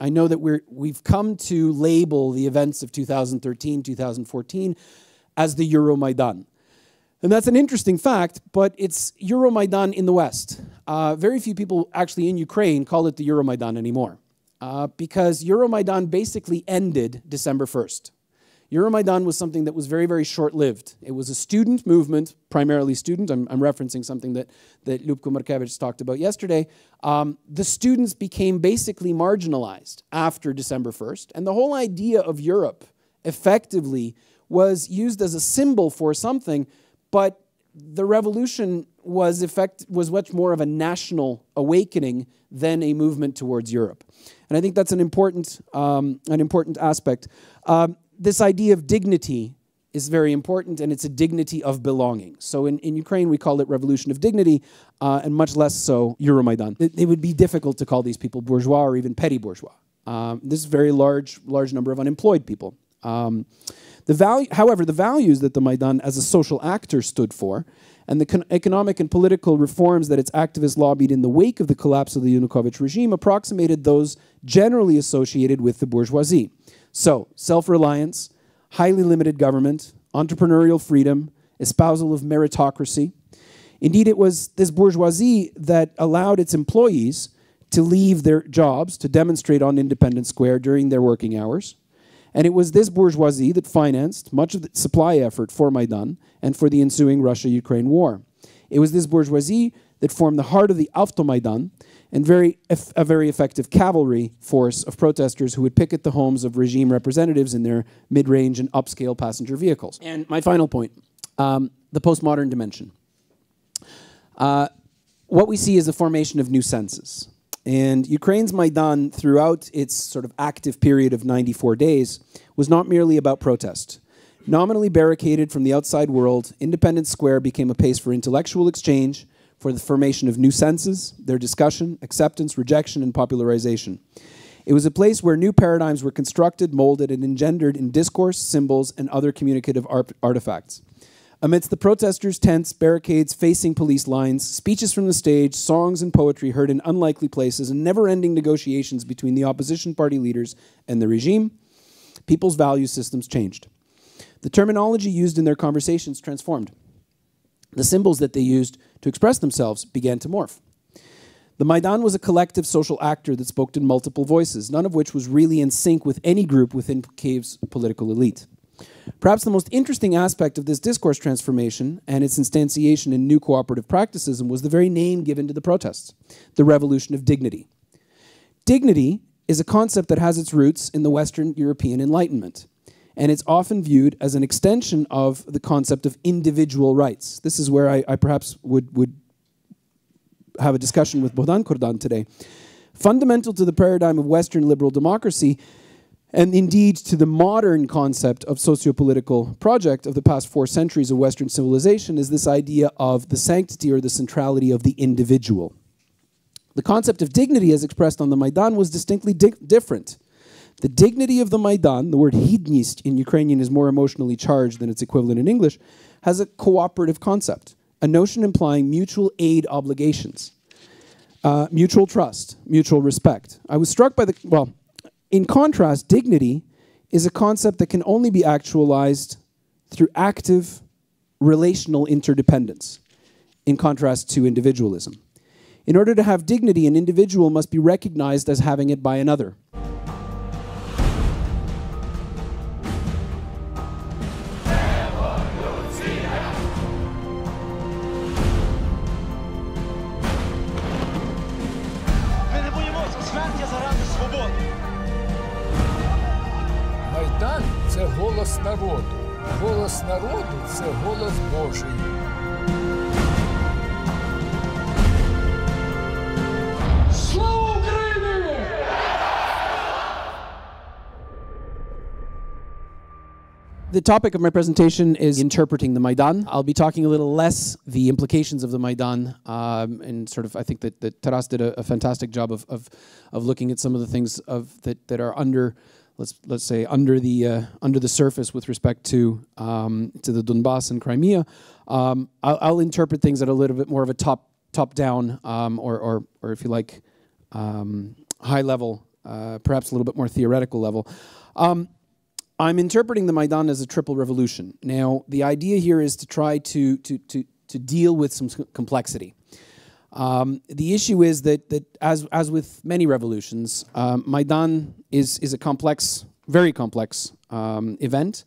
I know that we're, we've come to label the events of 2013, 2014 as the Euromaidan. And that's an interesting fact, but it's Euromaidan in the West. Uh, very few people actually in Ukraine call it the Euromaidan anymore uh, because Euromaidan basically ended December 1st. Euromaidan was something that was very, very short lived. It was a student movement, primarily student. I'm, I'm referencing something that, that Lubko Markevich talked about yesterday. Um, the students became basically marginalized after December 1st. And the whole idea of Europe effectively was used as a symbol for something, but the revolution was, effect, was much more of a national awakening than a movement towards Europe. And I think that's an important, um, an important aspect. Um, this idea of dignity is very important, and it's a dignity of belonging. So in, in Ukraine, we call it revolution of dignity, uh, and much less so Euromaidan. It, it, would be difficult to call these people bourgeois or even petty bourgeois. Um, this is a very large, large number of unemployed people. Um, the value, however, the values that the Maidan as a social actor stood for, and the economic and political reforms that its activists lobbied in the wake of the collapse of the Yanukovych regime approximated those generally associated with the bourgeoisie. So, self reliance, highly limited government, entrepreneurial freedom, espousal of meritocracy. Indeed, it was this bourgeoisie that allowed its employees to leave their jobs to demonstrate on Independence Square during their working hours. And it was this bourgeoisie that financed much of the supply effort for Maidan and for the ensuing Russia Ukraine war. It was this bourgeoisie that formed the heart of the Avtomaidan and very a very effective cavalry force of protesters who would picket the homes of regime representatives in their mid-range and upscale passenger vehicles. And my final point, um, the postmodern dimension. Uh, what we see is the formation of new senses. And Ukraine's Maidan, throughout its sort of active period of 94 days, was not merely about protest. Nominally barricaded from the outside world, Independence Square became a place for intellectual exchange, for the formation of new senses, their discussion, acceptance, rejection, and popularization. It was a place where new paradigms were constructed, molded, and engendered in discourse, symbols, and other communicative art artifacts. Amidst the protesters' tents, barricades facing police lines, speeches from the stage, songs and poetry heard in unlikely places, and never ending negotiations between the opposition party leaders and the regime, people's value systems changed. The terminology used in their conversations transformed. The symbols that they used to express themselves began to morph. The Maidan was a collective social actor that spoke in multiple voices, none of which was really in sync with any group within Kiev's political elite. Perhaps the most interesting aspect of this discourse transformation and its instantiation in new cooperative practicism was the very name given to the protests the revolution of dignity. Dignity is a concept that has its roots in the Western European Enlightenment and it's often viewed as an extension of the concept of individual rights. This is where I, I perhaps would, would have a discussion with Bohdan Kordan today. Fundamental to the paradigm of Western liberal democracy, and indeed to the modern concept of socio-political project of the past four centuries of Western civilization, is this idea of the sanctity or the centrality of the individual. The concept of dignity as expressed on the Maidan was distinctly di different the dignity of the Maidan, the word hidnist in Ukrainian is more emotionally charged than its equivalent in English, has a cooperative concept, a notion implying mutual aid obligations, uh, mutual trust, mutual respect. I was struck by the, well, in contrast, dignity is a concept that can only be actualized through active relational interdependence, in contrast to individualism. In order to have dignity, an individual must be recognized as having it by another. народу. Голос народу це голос Божий. Слава Україні! The topic of my presentation is interpreting the Maidan. I'll be talking a little less the implications of the Maidan, um, and sort of I think that, that Taras did a, a fantastic job of, of, of looking at some of the things of that, that are under let's let's say under the uh, under the surface with respect to um, to the Donbass and Crimea, um, I'll, I'll, interpret things at a little bit more of a top top down um, or, or or if you like um, high level uh, perhaps a little bit more theoretical level. Um, I'm interpreting the Maidan as a triple revolution. Now, the idea here is to try to, to, to, to deal with some complexity. Um, the issue is that, that as, as with many revolutions, um, Maidan is, is a complex, very complex um, event.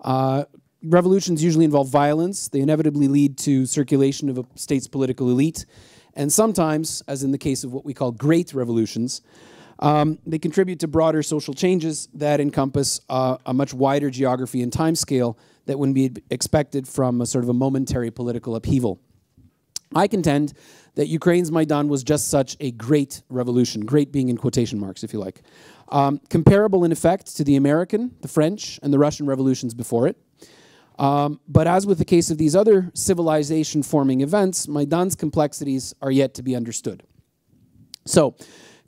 Uh, revolutions usually involve violence. They inevitably lead to circulation of a state's political elite. And sometimes, as in the case of what we call great revolutions, um, they contribute to broader social changes that encompass uh, a much wider geography and time scale that wouldn't be expected from a sort of a momentary political upheaval. I contend that Ukraine's Maidan was just such a great revolution, great being in quotation marks, if you like. Um, comparable in effect to the American, the French, and the Russian revolutions before it. Um, but as with the case of these other civilization forming events, Maidan's complexities are yet to be understood. So,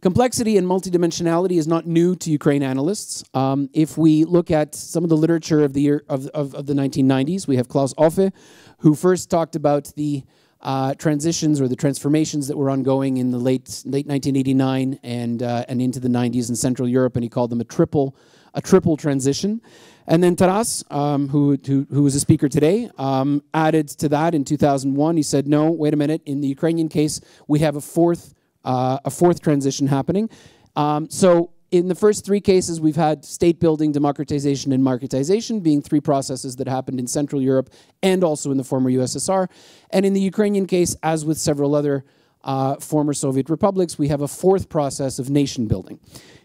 complexity and multidimensionality is not new to Ukraine analysts. Um, if we look at some of the literature of the, year, of, of, of the 1990s, we have Claus Offe, who first talked about the uh, transitions or the transformations that were ongoing in the late late 1989 and uh, and into the 90s in Central Europe, and he called them a triple a triple transition. And then Taras, um, who, who, who was a speaker today, um, added to that in 2001. He said, "No, wait a minute. In the Ukrainian case, we have a fourth uh, a fourth transition happening." Um, so in the first three cases, we've had state building, democratization, and marketization being three processes that happened in Central Europe and also in the former USSR. And in the Ukrainian case, as with several other uh, former Soviet republics, we have a fourth process of nation building.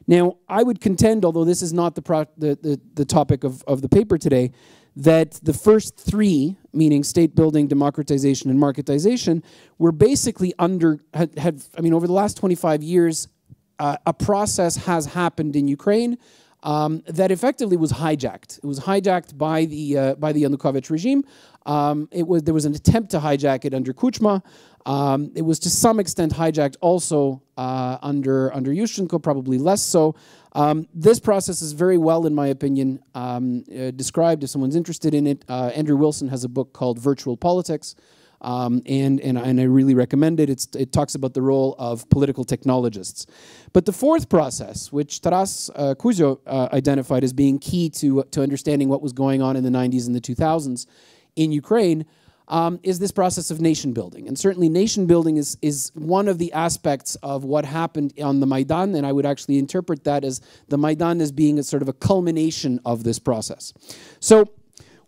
Now, I would contend, although this is not the, the, the, the, topic of, of the paper today, that the first three, meaning state building, democratization, and marketization, were basically under, had, had I mean, over the last 25 years, uh, a process has happened in Ukraine um, that effectively was hijacked. It was hijacked by the uh, by the Yanukovych regime. Um, it was there was an attempt to hijack it under Kuchma. Um, it was to some extent hijacked also uh, under under Yushchenko, probably less so. Um, this process is very well, in my opinion, um, uh, described. If someone's interested in it, uh, Andrew Wilson has a book called Virtual Politics. Um, and, and, and I really recommend it. It's, it talks about the role of political technologists. But the fourth process, which Taras uh, uh, identified as being key to, to understanding what was going on in the 90s and the 2000s in Ukraine, um, is this process of nation building. And certainly, nation building is, is one of the aspects of what happened on the Maidan, and I would actually interpret that as the Maidan as being a sort of a culmination of this process. So,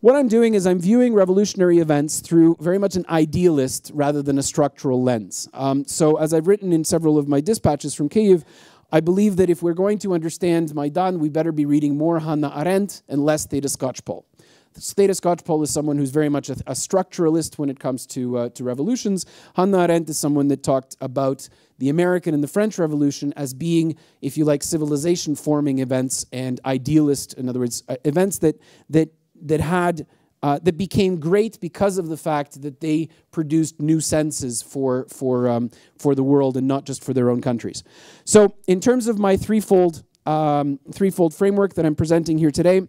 what I'm doing is I'm viewing revolutionary events through very much an idealist rather than a structural lens. Um, so, as I've written in several of my dispatches from Kiev, I believe that if we're going to understand Maidan, we better be reading more Hannah Arendt and less Theda Skocpol. Theda Skocpol is someone who's very much a, a structuralist when it comes to, uh, to revolutions. Hannah Arendt is someone that talked about the American and the French Revolution as being, if you like, civilization forming events and idealist, in other words, uh, events that, that that had uh, that became great because of the fact that they produced new senses for for um, for the world and not just for their own countries. So, in terms of my threefold um, threefold framework that I'm presenting here today,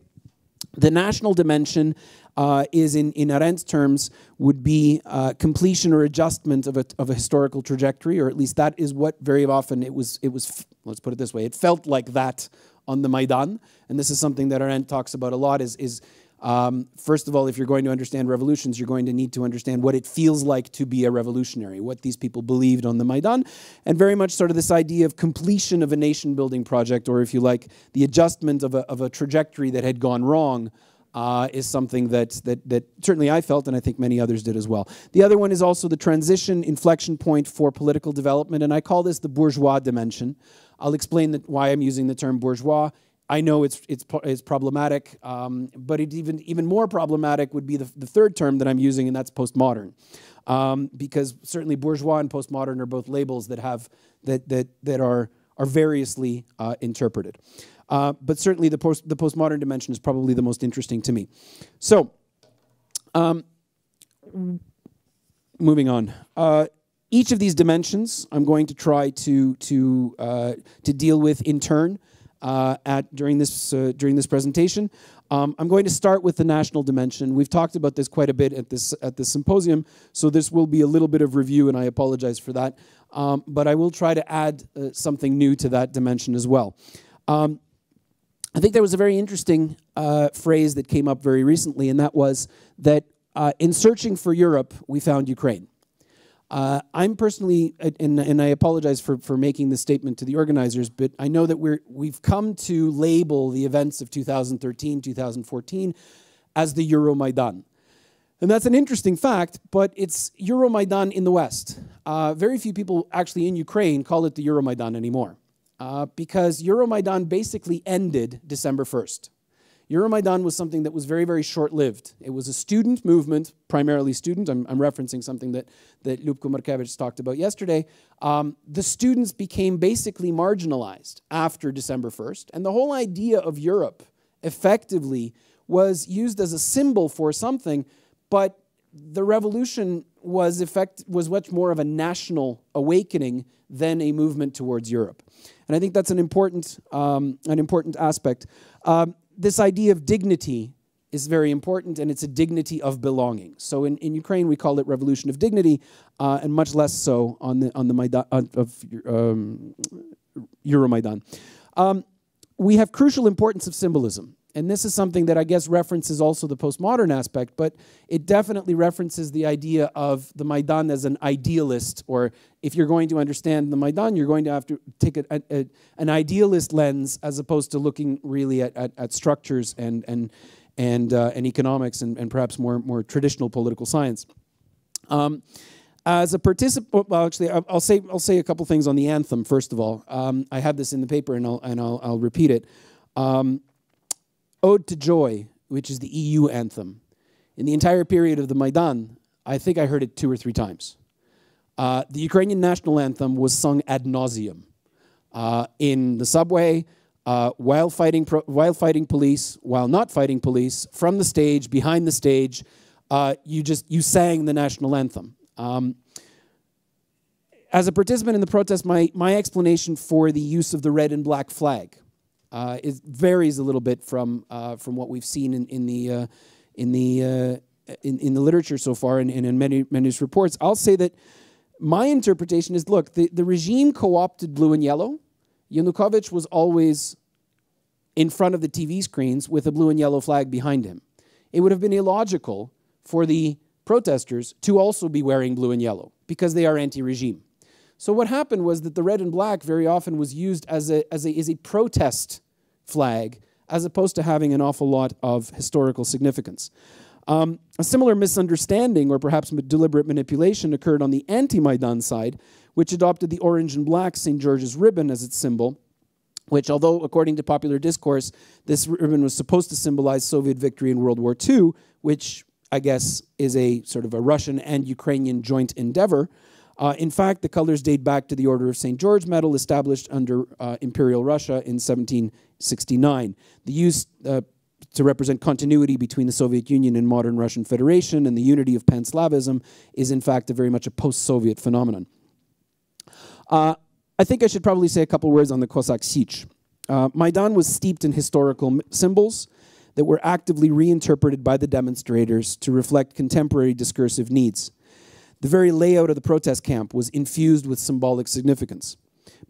the national dimension uh, is, in in Arendt's terms, would be uh, completion or adjustment of a of a historical trajectory, or at least that is what very often it was. It was. Let's put it this way: it felt like that on the Maidan, and this is something that Arendt talks about a lot. Is is um, first of all, if you're going to understand revolutions, you're going to need to understand what it feels like to be a revolutionary, what these people believed on the Maidan, and very much sort of this idea of completion of a nation building project, or if you like, the adjustment of a, of a trajectory that had gone wrong. Uh, is something that, that, that certainly I felt, and I think many others did as well. The other one is also the transition inflection point for political development, and I call this the bourgeois dimension. I'll explain why I'm using the term bourgeois I know it's it's it's problematic, um, but it even even more problematic would be the, the third term that I'm using, and that's postmodern, um, because certainly bourgeois and postmodern are both labels that have that that that are are variously uh, interpreted. Uh, but certainly the post the postmodern dimension is probably the most interesting to me. So, um, moving on. Uh, each of these dimensions, I'm going to try to to uh, to deal with in turn uh, at during this uh, during this presentation. Um, I'm going to start with the national dimension. We've talked about this quite a bit at this at this symposium, so this will be a little bit of review, and I apologize for that. um, but I will try to add uh, something new to that dimension as well. Um, I think there was a very interesting uh, phrase that came up very recently, and that was that uh, in searching for Europe, we found Ukraine. Uh, I'm personally, and, and, I apologize for, for making this statement to the organizers, but I know that we're, we've come to label the events of 2013, 2014 as the Euromaidan. And that's an interesting fact, but it's Euromaidan in the West. Uh, very few people actually in Ukraine call it the Euromaidan anymore uh, because Euromaidan basically ended December 1st. Euromaidan was something that was very, very short lived. It was a student movement, primarily student. I'm, I'm referencing something that, that Ljubko Markevich talked about yesterday. Um, the students became basically marginalized after December 1st, and the whole idea of Europe effectively was used as a symbol for something, but the revolution was, effect, was much more of a national awakening than a movement towards Europe. And I think that's an important, um, an important aspect. Um, this idea of dignity is very important, and it's a dignity of belonging. So in, in Ukraine, we call it revolution of dignity, uh, and much less so on the, on the Maidan, of um, Euromaidan. Um, we have crucial importance of symbolism and this is something that I guess references also the postmodern aspect, but it definitely references the idea of the Maidan as an idealist, or if you're going to understand the Maidan, you're going to have to take a, a, an idealist lens as opposed to looking really at, at, at structures and, and, and, uh, and economics and, and perhaps more, more traditional political science. Um, as a participant, well, actually, I'll, I'll, say I'll say a couple things on the anthem. First of all, um, I have this in the paper, and I'll and I'll, I'll repeat it. Um, Ode to Joy, which is the EU anthem. In the entire period of the Maidan, I think I heard it two or three times. Uh, the Ukrainian national anthem was sung ad nauseum uh, in the subway, uh, while, fighting while fighting police, while not fighting police, from the stage, behind the stage. Uh, you just you sang the national anthem. Um, as a participant in the protest, my, my explanation for the use of the red and black flag uh, it varies a little bit from uh, from what we've seen in, in the uh, in the uh, in, in the literature so far and, and in many many reports. I'll say that my interpretation is: look, the, the regime co-opted blue and yellow. Yanukovych was always in front of the TV screens with a blue and yellow flag behind him. It would have been illogical for the protesters to also be wearing blue and yellow because they are anti-regime. So what happened was that the red and black very often was used as a, as a, as a protest flag as opposed to having an awful lot of historical significance. Um, a similar misunderstanding or perhaps deliberate manipulation occurred on the anti-Maidan side, which adopted the orange and black St. George's ribbon as its symbol, which, although according to popular discourse, this ribbon was supposed to symbolize Soviet victory in World War II, which I guess is a sort of a Russian and Ukrainian joint endeavor, uh, in fact, the colors date back to the Order of St. George medal established under uh, Imperial Russia in 1769. The use uh, to represent continuity between the Soviet Union and modern Russian Federation and the unity of Pan-Slavism is in fact a very much a post-Soviet phenomenon. Uh, I think I should probably say a couple words on the Cossack Sich. Uh, Maidan was steeped in historical symbols that were actively reinterpreted by the demonstrators to reflect contemporary discursive needs. The very layout of the protest camp was infused with symbolic significance.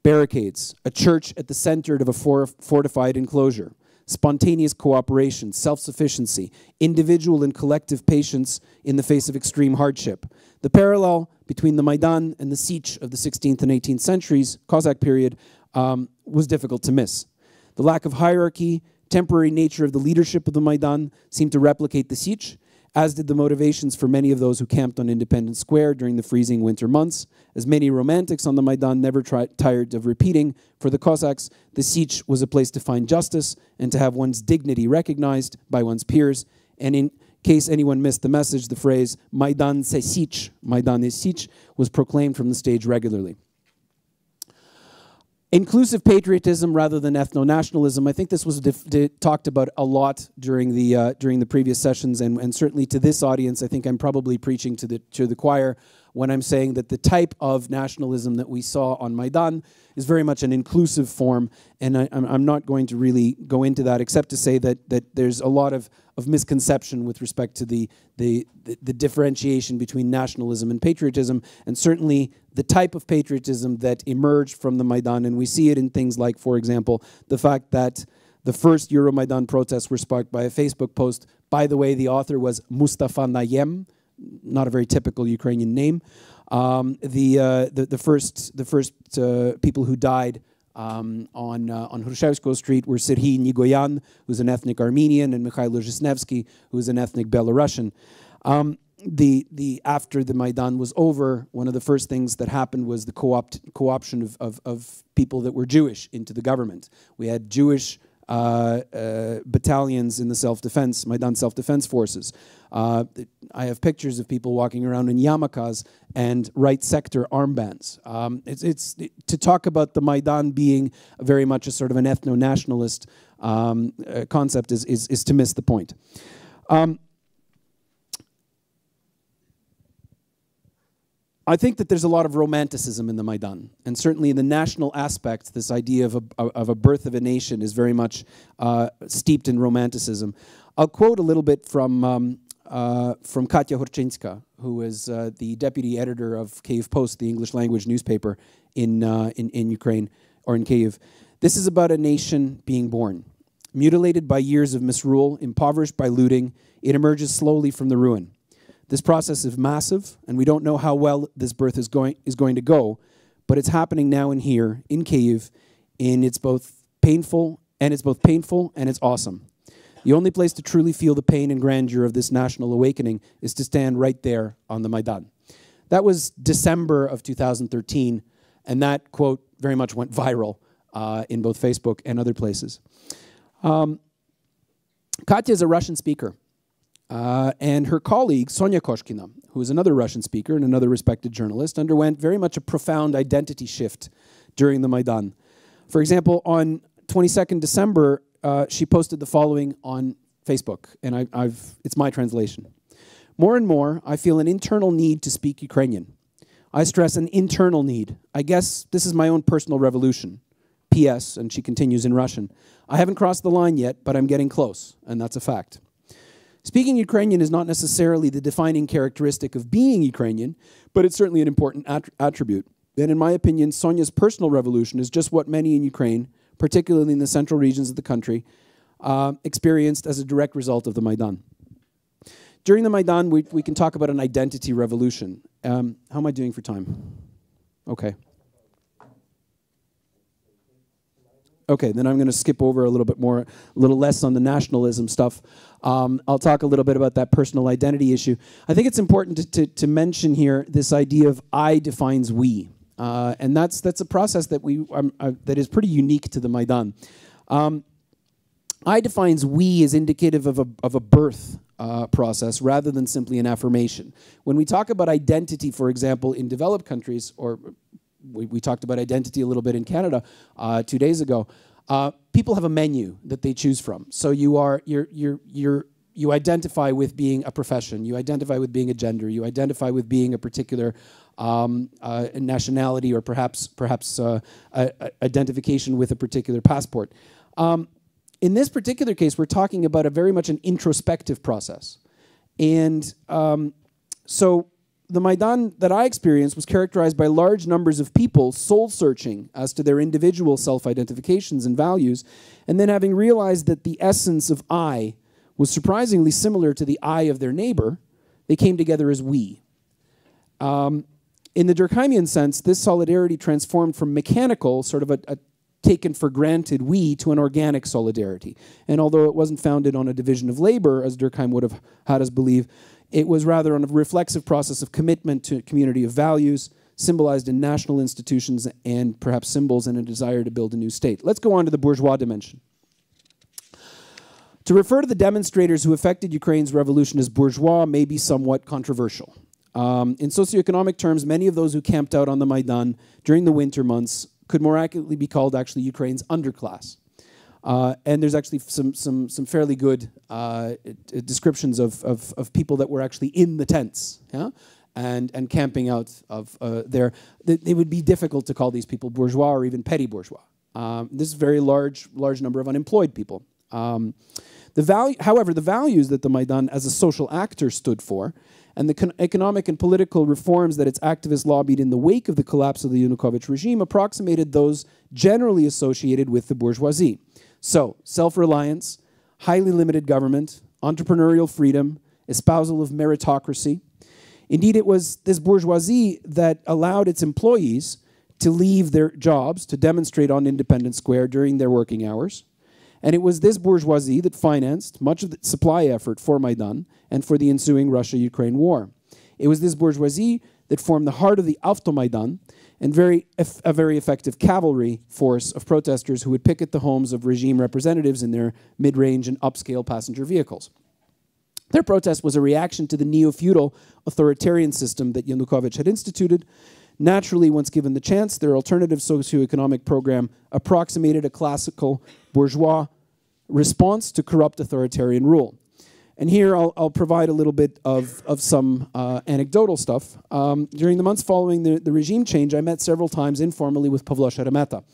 Barricades, a church at the center of a fortified enclosure, spontaneous cooperation, self sufficiency, individual and collective patience in the face of extreme hardship. The parallel between the Maidan and the Sich of the 16th and 18th centuries, Cossack period, um, was difficult to miss. The lack of hierarchy, temporary nature of the leadership of the Maidan seemed to replicate the Sich, as did the motivations for many of those who camped on Independence Square during the freezing winter months. As many romantics on the Maidan never tired of repeating, for the Cossacks, the Sich was a place to find justice and to have one's dignity recognized by one's peers. And in case anyone missed the message, the phrase Maidan se Sich, Maidan is Sich, was proclaimed from the stage regularly. Inclusive patriotism rather than ethno-nationalism. I think this was talked about a lot during the uh, during the previous sessions, and, and certainly to this audience, I think I'm probably preaching to the to the choir when I'm saying that the type of nationalism that we saw on Maidan is very much an inclusive form. And I, am not going to really go into that except to say that, that there's a lot of, of misconception with respect to the, the, the, the differentiation between nationalism and patriotism, and certainly the type of patriotism that emerged from the Maidan. And we see it in things like, for example, the fact that the first Euromaidan protests were sparked by a Facebook post. By the way, the author was Mustafa Nayem, not a very typical Ukrainian name. Um, the, uh, the, the first the first uh, people who died um, on uh, on Hrushevskoe Street were Serhiy Nigoyan, who's an ethnic Armenian, and Mikhail Zhiznevsky, who's an ethnic Belarusian. Um, the the after the Maidan was over, one of the first things that happened was the co-opt co-option of, of, of people that were Jewish into the government. We had Jewish battalions in the self-defense, Maidan self-defense forces. Uh, I have pictures of people walking around in yarmulkes and right sector armbands. Um, it's, it's it, to talk about the Maidan being very much a sort of an ethno-nationalist um, uh, concept is, is, is, to miss the point. Um, I think that there's a lot of romanticism in the Maidan, and certainly in the national aspect, this idea of a, of a birth of a nation is very much uh, steeped in romanticism. I'll quote a little bit from, um, uh, from Katya Horchynska, who is uh, the deputy editor of Kyiv Post, the English language newspaper in, uh, in, in Ukraine or in Kyiv. This is about a nation being born. Mutilated by years of misrule, impoverished by looting, it emerges slowly from the ruin. This process is massive, and we don't know how well this birth is going, is going to go, but it's happening now and here in Kyiv, and it's both painful and it's both painful and it's awesome. The only place to truly feel the pain and grandeur of this national awakening is to stand right there on the Maidan. That was December of 2013, and that quote very much went viral uh, in both Facebook and other places. Um, Katya is a Russian speaker. Uh, and her colleague, Sonia Koshkina, who is another Russian speaker and another respected journalist, underwent very much a profound identity shift during the Maidan. For example, on 22nd December, uh, she posted the following on Facebook, and I, I've, it's my translation. More and more, I feel an internal need to speak Ukrainian. I stress an internal need. I guess this is my own personal revolution. P.S., and she continues in Russian. I haven't crossed the line yet, but I'm getting close, and that's a fact. Speaking Ukrainian is not necessarily the defining characteristic of being Ukrainian, but it's certainly an important att attribute. And in my opinion, Sonia's personal revolution is just what many in Ukraine, particularly in the central regions of the country, uh, experienced as a direct result of the Maidan. During the Maidan, we, we can talk about an identity revolution. Um, how am I doing for time? Okay. Okay, then I'm going to skip over a little bit more, a little less on the nationalism stuff. Um, I'll talk a little bit about that personal identity issue. I think it's important to, to, to mention here this idea of I defines we. Uh, and that's, that's a process that, we, um, uh, that is pretty unique to the Maidan. Um, I defines we as indicative of a, of a birth uh, process rather than simply an affirmation. When we talk about identity, for example, in developed countries or we, we talked about identity a little bit in Canada uh, two days ago. Uh, people have a menu that they choose from. So you are you're you're you're you identify with being a profession, you identify with being a gender, you identify with being a particular um, uh, nationality or perhaps perhaps uh, a, a identification with a particular passport. Um, in this particular case, we're talking about a very much an introspective process, and um, so the Maidan that I experienced was characterized by large numbers of people soul searching as to their individual self identifications and values, and then having realized that the essence of I was surprisingly similar to the I of their neighbor, they came together as we. Um, in the Durkheimian sense, this solidarity transformed from mechanical, sort of a, a taken for granted we to an organic solidarity. And although it wasn't founded on a division of labor, as Durkheim would have had us believe, it was rather on a reflexive process of commitment to a community of values, symbolized in national institutions and perhaps symbols and a desire to build a new state. Let's go on to the bourgeois dimension. To refer to the demonstrators who affected Ukraine's revolution as bourgeois may be somewhat controversial. Um, in socioeconomic terms, many of those who camped out on the Maidan during the winter months could more accurately be called actually Ukraine's underclass. Uh, and there's actually some, some, some fairly good uh, descriptions of, of, of, people that were actually in the tents. Yeah? and, and camping out of uh, there. It would be difficult to call these people bourgeois or even petty bourgeois. Um, this is a very large, large number of unemployed people. Um, the value, however, the values that the Maidan as a social actor stood for and the economic and political reforms that its activists lobbied in the wake of the collapse of the Yanukovych regime approximated those generally associated with the bourgeoisie. So, self reliance, highly limited government, entrepreneurial freedom, espousal of meritocracy. Indeed, it was this bourgeoisie that allowed its employees to leave their jobs to demonstrate on Independence Square during their working hours. And it was this bourgeoisie that financed much of the supply effort for Maidan and for the ensuing Russia Ukraine war. It was this bourgeoisie that formed the heart of the Avtomaidan and very, a very effective cavalry force of protesters who would picket the homes of regime representatives in their mid range and upscale passenger vehicles. Their protest was a reaction to the neo feudal authoritarian system that Yanukovych had instituted, Naturally, once given the chance, their alternative socioeconomic program approximated a classical bourgeois response to corrupt authoritarian rule. And here I'll, I'll provide a little bit of, of some uh, anecdotal stuff. Um, during the months following the, the regime change, I met several times informally with Pavlo Sheremeta,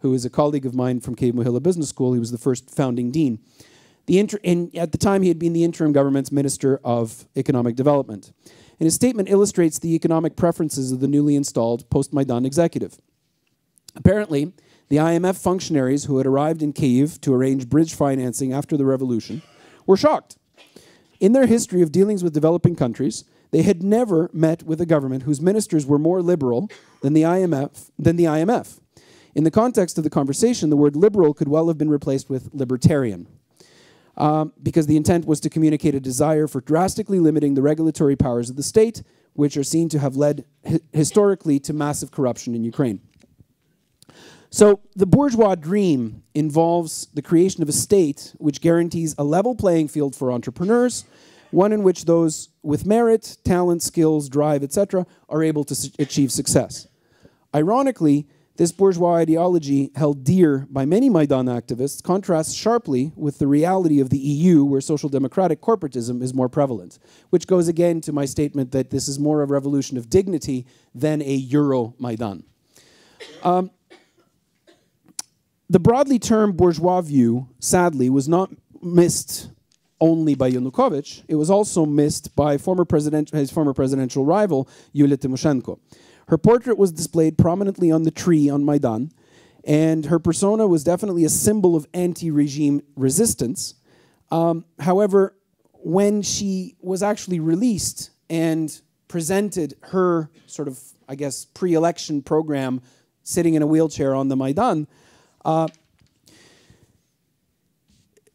who is a colleague of mine from Kyiv Mohyla Business School. He was the first founding dean. The inter- and at the time, he had been the interim government's Minister of Economic Development and his statement illustrates the economic preferences of the newly installed post Maidan executive. Apparently, the IMF functionaries who had arrived in Kiev to arrange bridge financing after the revolution were shocked. In their history of dealings with developing countries, they had never met with a government whose ministers were more liberal than the IMF. Than the IMF. In the context of the conversation, the word liberal could well have been replaced with libertarian um, because the intent was to communicate a desire for drastically limiting the regulatory powers of the state, which are seen to have led hi historically to massive corruption in Ukraine. So, the bourgeois dream involves the creation of a state which guarantees a level playing field for entrepreneurs, one in which those with merit, talent, skills, drive, etc., are able to achieve success. Ironically, this bourgeois ideology, held dear by many Maidan activists, contrasts sharply with the reality of the EU, where social democratic corporatism is more prevalent, which goes again to my statement that this is more a revolution of dignity than a Euro Maidan. Um, the broadly termed bourgeois view, sadly, was not missed only by Yanukovych, it was also missed by former his former presidential rival, Yulia Tymoshenko. Her portrait was displayed prominently on the tree on Maidan, and her persona was definitely a symbol of anti regime resistance. Um, however, when she was actually released and presented her sort of, I guess, pre election program sitting in a wheelchair on the Maidan, uh,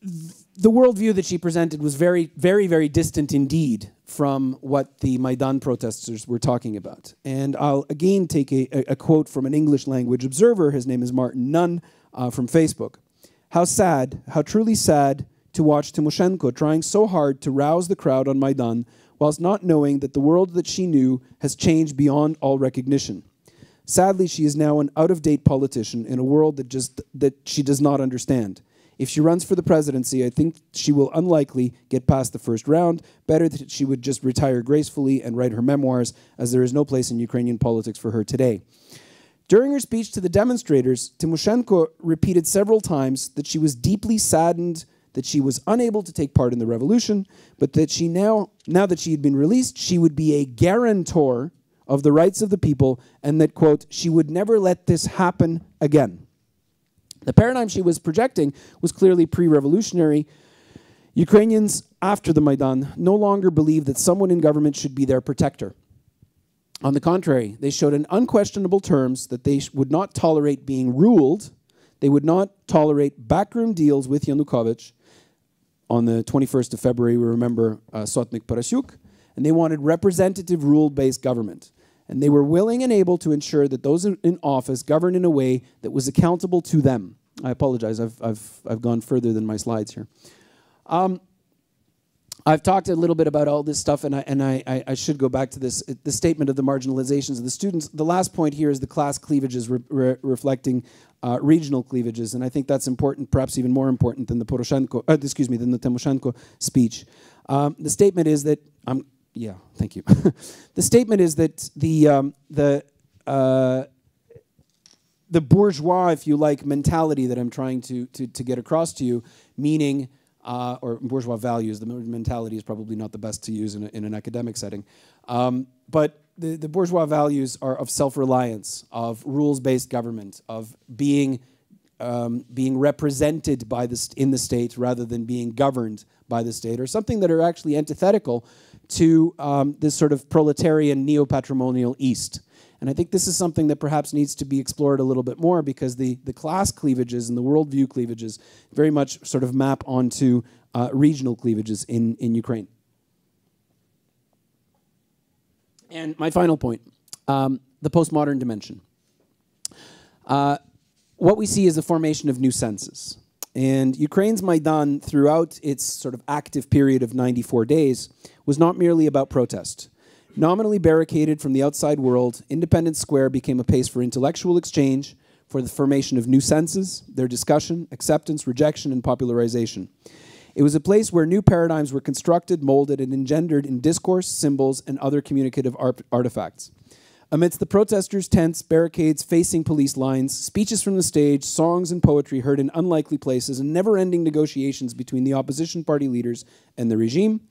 the worldview that she presented was very, very, very distant indeed from what the Maidan protesters were talking about. And I'll again take a, a quote from an English language observer. His name is Martin Nunn uh, from Facebook. How sad, how truly sad to watch Tymoshenko trying so hard to rouse the crowd on Maidan whilst not knowing that the world that she knew has changed beyond all recognition. Sadly, she is now an out of date politician in a world that, just, that she does not understand. If she runs for the presidency, I think she will unlikely get past the first round. Better that she would just retire gracefully and write her memoirs, as there is no place in Ukrainian politics for her today. During her speech to the demonstrators, Tymoshenko repeated several times that she was deeply saddened that she was unable to take part in the revolution, but that she now, now that she had been released, she would be a guarantor of the rights of the people, and that, quote, she would never let this happen again. The paradigm she was projecting was clearly pre revolutionary. Ukrainians, after the Maidan, no longer believed that someone in government should be their protector. On the contrary, they showed in unquestionable terms that they would not tolerate being ruled, they would not tolerate backroom deals with Yanukovych. On the 21st of February, we remember uh, Sotnik Parasyuk, and they wanted representative rule based government and they were willing and able to ensure that those in office governed in a way that was accountable to them. I apologize, I've, I've, I've gone further than my slides here. Um, I've talked a little bit about all this stuff, and I, and I, I, should go back to this the statement of the marginalizations of the students. The last point here is the class cleavages re re reflecting uh, regional cleavages, and I think that's important, perhaps even more important than the Poroshenko, uh, excuse me, than the Tymoshenko speech. Um, the statement is that I'm yeah, thank you. the statement is that the um, the uh, the bourgeois, if you like, mentality that I'm trying to to, to get across to you, meaning uh, or bourgeois values. The mentality is probably not the best to use in, a, in an academic setting, um, but the, the bourgeois values are of self-reliance, of rules-based government, of being um, being represented by the in the state rather than being governed by the state, or something that are actually antithetical to um, this sort of proletarian neo-patrimonial East. And I think this is something that perhaps needs to be explored a little bit more because the, the class cleavages and the worldview cleavages very much sort of map onto uh, regional cleavages in, in Ukraine. And my final point um, the postmodern dimension. Uh, what we see is the formation of new senses. And Ukraine's Maidan, throughout its sort of active period of 94 days, was not merely about protest. Nominally barricaded from the outside world, Independence Square became a place for intellectual exchange, for the formation of new senses, their discussion, acceptance, rejection, and popularization. It was a place where new paradigms were constructed, molded, and engendered in discourse, symbols, and other communicative art artifacts. Amidst the protesters' tents, barricades facing police lines, speeches from the stage, songs and poetry heard in unlikely places, and never ending negotiations between the opposition party leaders and the regime,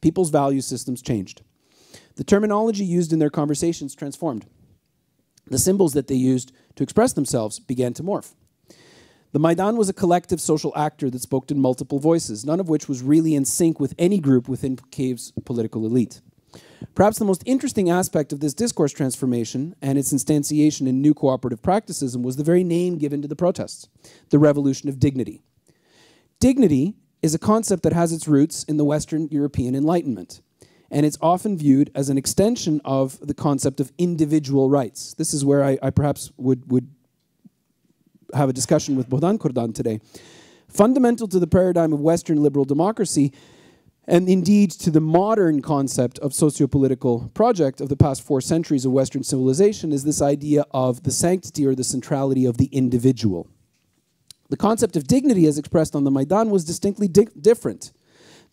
people's value systems changed. The terminology used in their conversations transformed. The symbols that they used to express themselves began to morph. The Maidan was a collective social actor that spoke in multiple voices, none of which was really in sync with any group within Kiev's political elite. Perhaps the most interesting aspect of this discourse transformation and its instantiation in new cooperative practices was the very name given to the protests the revolution of dignity. Dignity is a concept that has its roots in the Western European Enlightenment, and it's often viewed as an extension of the concept of individual rights. This is where I, I perhaps would, would have a discussion with Bohdan Kordan today. Fundamental to the paradigm of Western liberal democracy and indeed to the modern concept of socio-political project of the past four centuries of Western civilization is this idea of the sanctity or the centrality of the individual. The concept of dignity as expressed on the Maidan was distinctly di different.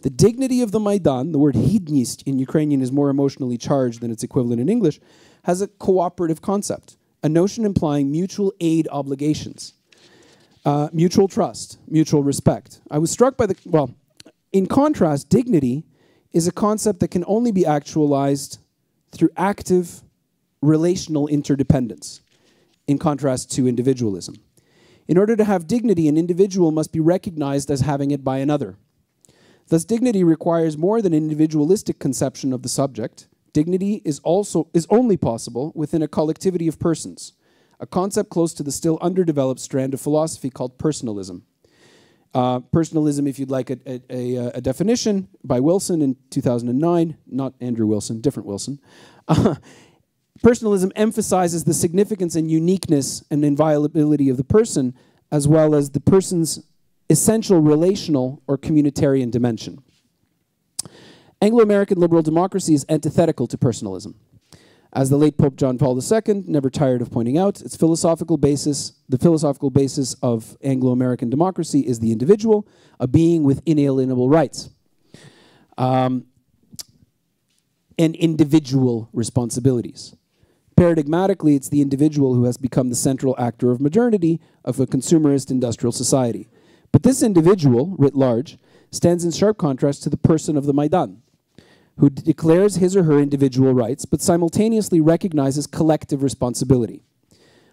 The dignity of the Maidan, the word hidnist in Ukrainian is more emotionally charged than its equivalent in English, has a cooperative concept, a notion implying mutual aid obligations, uh, mutual trust, mutual respect. I was struck by the, well, in contrast, dignity is a concept that can only be actualized through active relational interdependence, in contrast to individualism. In order to have dignity, an individual must be recognized as having it by another. Thus, dignity requires more than an individualistic conception of the subject. Dignity is also is only possible within a collectivity of persons, a concept close to the still underdeveloped strand of philosophy called personalism. Uh, personalism, if you'd like a, a, a, a, definition, by Wilson in 2009, not Andrew Wilson, different Wilson. Uh, personalism emphasizes the significance and uniqueness and inviolability of the person, as well as the person's essential relational or communitarian dimension. Anglo American liberal democracy is antithetical to personalism. As the late Pope John Paul II never tired of pointing out, its philosophical basis, the philosophical basis of Anglo-American democracy is the individual, a being with inalienable rights. Um, and individual responsibilities. Paradigmatically, it's the individual who has become the central actor of modernity of a consumerist industrial society. But this individual, writ large, stands in sharp contrast to the person of the Maidan, who declares his or her individual rights, but simultaneously recognizes collective responsibility,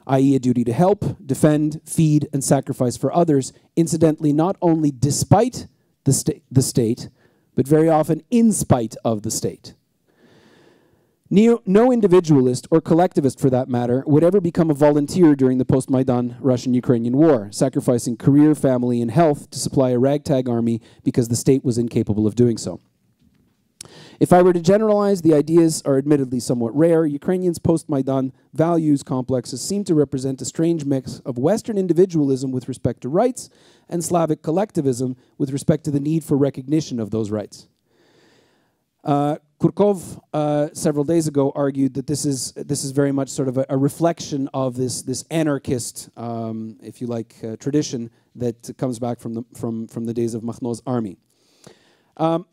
i.e., a duty to help, defend, feed, and sacrifice for others, incidentally, not only despite the, sta the state, but very often in spite of the state. Neo no individualist, or collectivist for that matter, would ever become a volunteer during the post Maidan Russian Ukrainian war, sacrificing career, family, and health to supply a ragtag army because the state was incapable of doing so. If I were to generalize, the ideas are admittedly somewhat rare. Ukrainians' post-Maidan values complexes seem to represent a strange mix of Western individualism with respect to rights and Slavic collectivism with respect to the need for recognition of those rights. Uh, Kurkov uh, several days ago argued that this is this is very much sort of a, a reflection of this this anarchist, um, if you like, uh, tradition that comes back from the from from the days of Makhno's army. Um,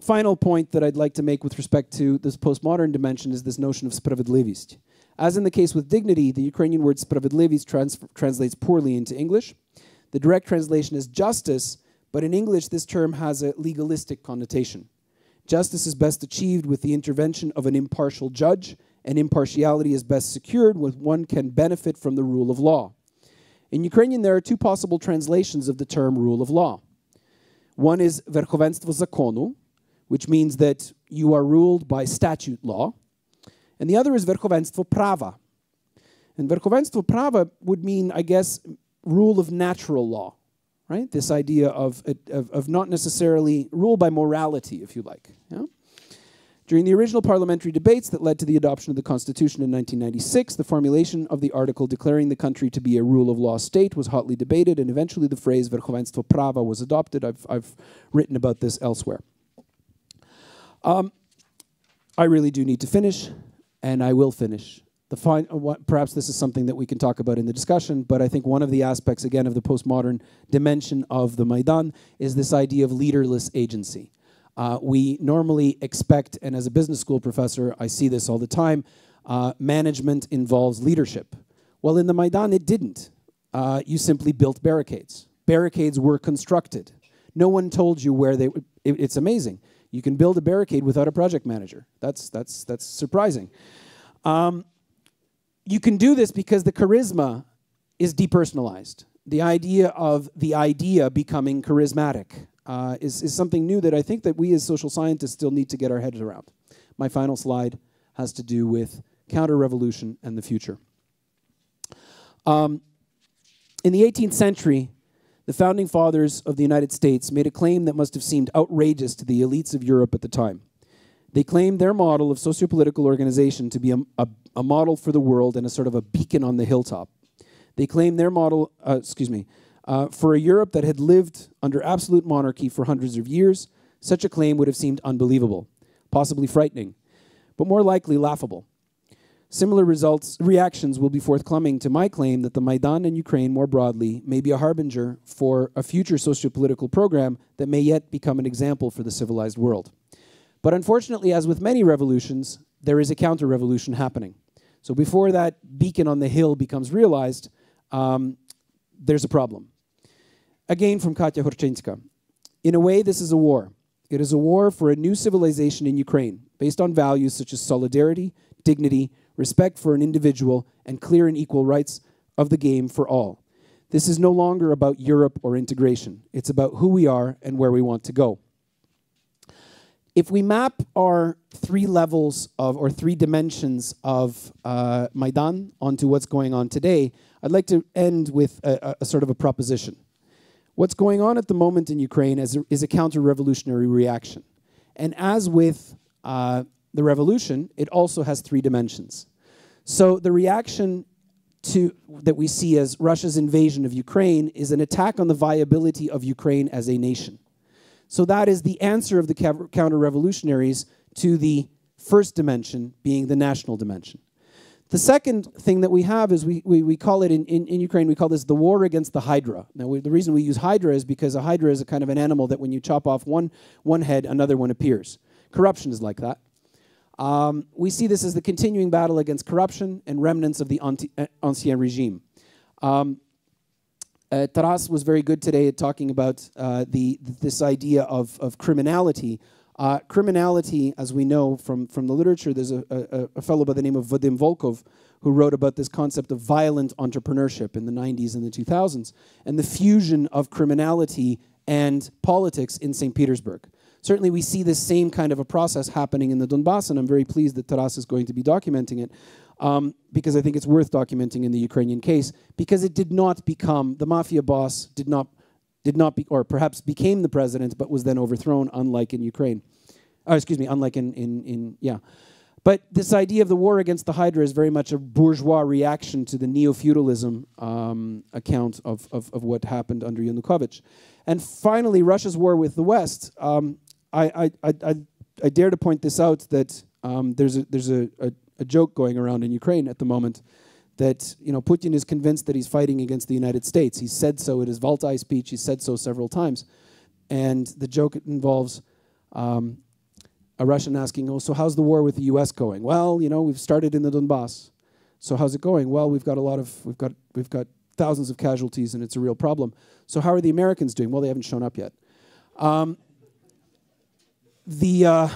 final point that I'd like to make with respect to this postmodern dimension is this notion of spravedlivist. As in the case with dignity, the Ukrainian word spravedlivist trans translates poorly into English. The direct translation is justice, but in English, this term has a legalistic connotation. Justice is best achieved with the intervention of an impartial judge, and impartiality is best secured when one can benefit from the rule of law. In Ukrainian, there are two possible translations of the term rule of law. One is verkhovenstvo zakonu, which means that you are ruled by statute law, and the other is verkhovenstvo prava. And verkhovenstvo prava would mean, I guess, rule of natural law, right? This idea of, of, of not necessarily rule by morality, if you like. Yeah? During the original parliamentary debates that led to the adoption of the Constitution in 1996, the formulation of the article declaring the country to be a rule of law state was hotly debated, and eventually the phrase verkhovenstvo prava was adopted. I've, I've written about this elsewhere. Um, I really do need to finish, and I will finish. The uh, what, perhaps this is something that we can talk about in the discussion, but I think one of the aspects, again, of the postmodern dimension of the Maidan is this idea of leaderless agency. Uh, we normally expect, and as a business school professor, I see this all the time, uh, management involves leadership. Well, in the Maidan, it didn't. Uh, you simply built barricades. Barricades were constructed. No one told you where they. It, it's amazing. You can build a barricade without a project manager. That's that's that's surprising. Um, you can do this because the charisma is depersonalized. The idea of the idea becoming charismatic uh, is, is something new that I think that we as social scientists still need to get our heads around. My final slide has to do with counter-revolution and the future. Um, in the 18th century, the founding fathers of the United States made a claim that must have seemed outrageous to the elites of Europe at the time. They claimed their model of sociopolitical organization to be a, a, a model for the world and a sort of a beacon on the hilltop. They claimed their model, uh, excuse me, uh, for a Europe that had lived under absolute monarchy for hundreds of years, such a claim would have seemed unbelievable, possibly frightening, but more likely laughable. Similar results, reactions will be forthcoming to my claim that the Maidan in Ukraine more broadly may be a harbinger for a future sociopolitical program that may yet become an example for the civilized world. But unfortunately, as with many revolutions, there is a counter revolution happening. So before that beacon on the hill becomes realized, um, there's a problem. Again from Katya Horchenska. In a way, this is a war. It is a war for a new civilization in Ukraine, based on values such as solidarity, dignity, respect for an individual, and clear and equal rights of the game for all. This is no longer about Europe or integration. It's about who we are and where we want to go. If we map our three levels of, or three dimensions of uh, Maidan onto what's going on today, I'd like to end with a, a, sort of a proposition. What's going on at the moment in Ukraine is a, is a counter revolutionary reaction. And as with uh, the revolution, it also has three dimensions. So the reaction to, that we see as Russia's invasion of Ukraine is an attack on the viability of Ukraine as a nation. So that is the answer of the counter revolutionaries to the first dimension being the national dimension. The second thing that we have is we, we, we call it in, in, in, Ukraine, we call this the war against the Hydra. Now, we, the reason we use Hydra is because a Hydra is a kind of an animal that when you chop off one, one head, another one appears. Corruption is like that. Um, we see this as the continuing battle against corruption and remnants of the uh, ancien regime. Um, uh, Taras was very good today at talking about uh, the, this idea of, of criminality uh, criminality, as we know from, from the literature, there's a, a, a, fellow by the name of Vadim Volkov who wrote about this concept of violent entrepreneurship in the 90s and the 2000s, and the fusion of criminality and politics in St. Petersburg. Certainly, we see this same kind of a process happening in the Donbass, and I'm very pleased that Taras is going to be documenting it. Um, because I think it's worth documenting in the Ukrainian case, because it did not become, the mafia boss did not did not be, or perhaps became the president, but was then overthrown, unlike in Ukraine. Oh, excuse me, unlike in, in, in yeah. But this idea of the war against the Hydra is very much a bourgeois reaction to the neo-feudalism um, account of, of, of, what happened under Yanukovych. And finally, Russia's war with the West. Um, I, I, I, I, dare to point this out that um, there's, a, there's a, a, a joke going around in Ukraine at the moment that you know Putin is convinced that he's fighting against the United States. He said so at his Valdai speech. He said so several times, and the joke involves um, a Russian asking, "Oh, so how's the war with the U.S. going?" Well, you know, we've started in the Donbass. So how's it going? Well, we've got a lot of we've got we've got thousands of casualties, and it's a real problem. So how are the Americans doing? Well, they haven't shown up yet. Um, the uh,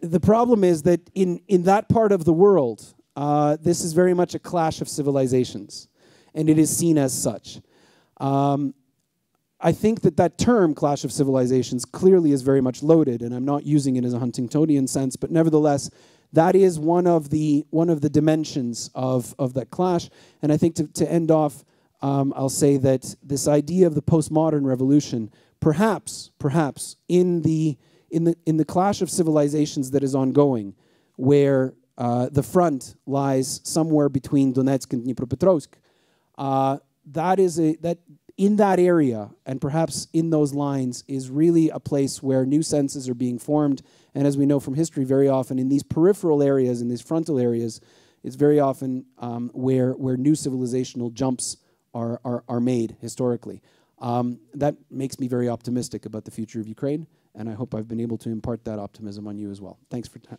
the problem is that in in that part of the world, uh, this is very much a clash of civilizations, and it is seen as such. Um, I think that that term, clash of civilizations, clearly is very much loaded, and I'm not using it as a Huntingtonian sense, but nevertheless, that is one of the one of the dimensions of of that clash. And I think to, to end off, um, I'll say that this idea of the postmodern revolution, perhaps, perhaps in the in the in the clash of civilizations that is ongoing, where uh, the front lies somewhere between Donetsk and Dnipropetrovsk, uh, that is a that in that area and perhaps in those lines is really a place where new senses are being formed. And as we know from history, very often in these peripheral areas, in these frontal areas, it's very often um, where, where new civilizational jumps are, are, are made historically. Um, that makes me very optimistic about the future of Ukraine, and I hope I've been able to impart that optimism on you as well. Thanks for time.